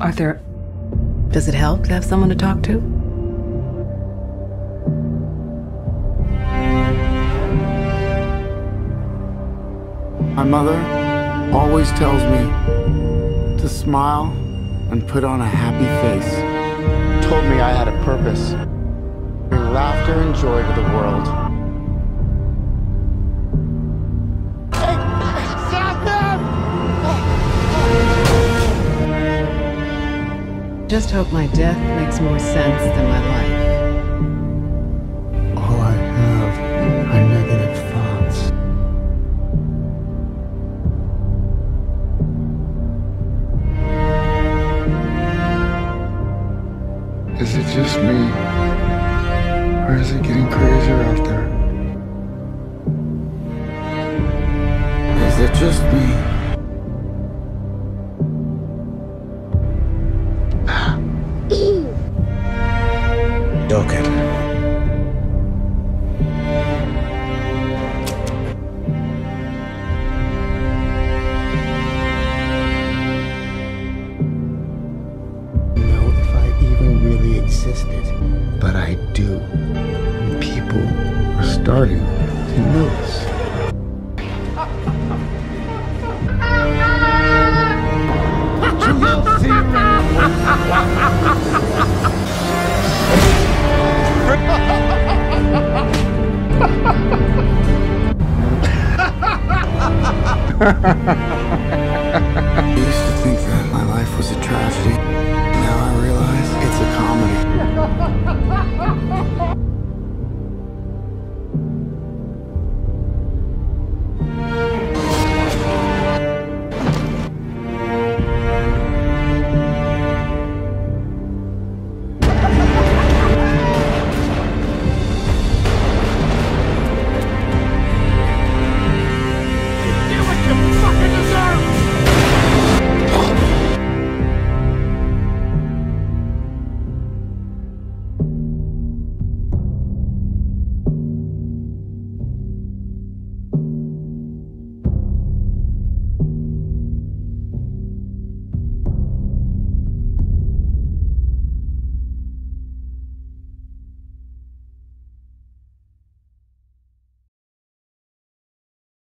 Arthur, does it help to have someone to talk to? My mother always tells me to smile and put on a happy face. Told me I had a purpose. Bring laughter and joy to the world. Just hope my death makes more sense than my life. All I have are negative thoughts. Is it just me? Or is it getting crazier out there? Is it just me? Joker. know if I even really existed, but I do. People are starting to notice. I used to think that my life was a tragedy. Now I realize it's a comedy.